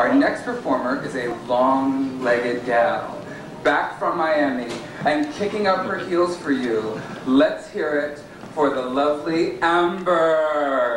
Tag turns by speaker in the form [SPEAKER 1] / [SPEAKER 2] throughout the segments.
[SPEAKER 1] Our next performer is a long-legged gal, back from Miami, and kicking up her heels for you. Let's hear it for the lovely Amber.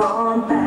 [SPEAKER 1] fall back.